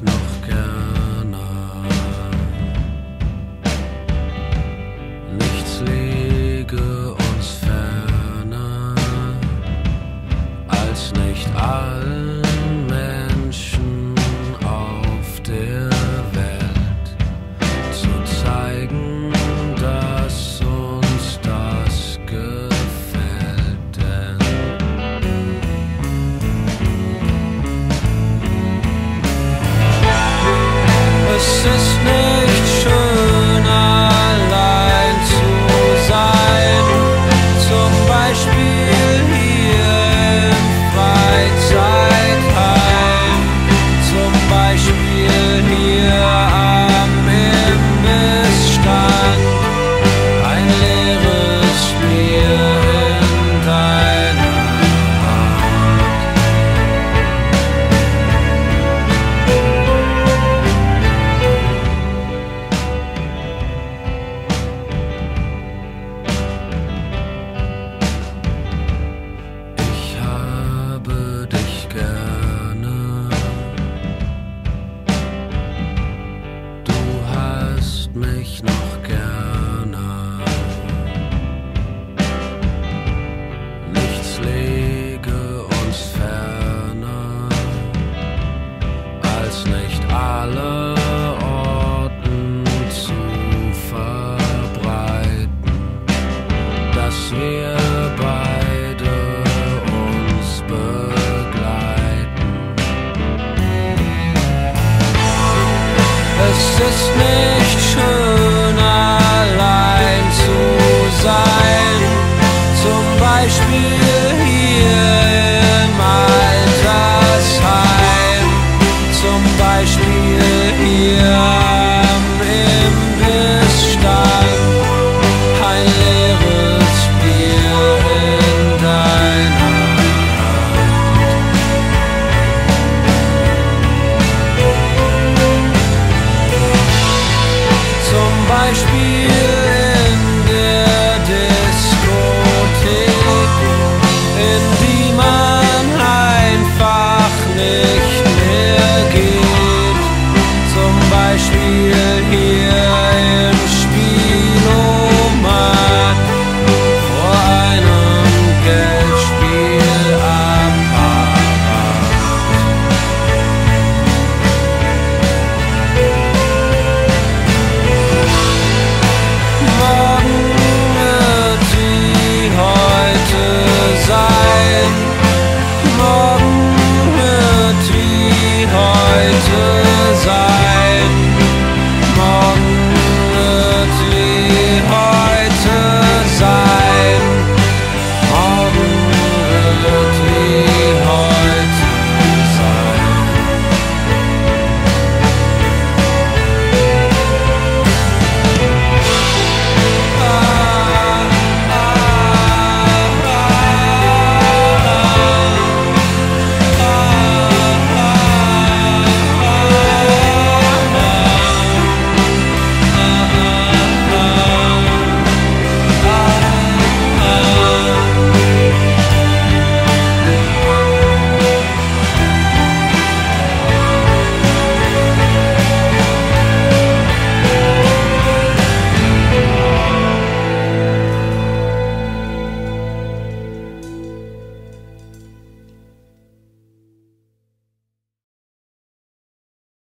schnorcheln noch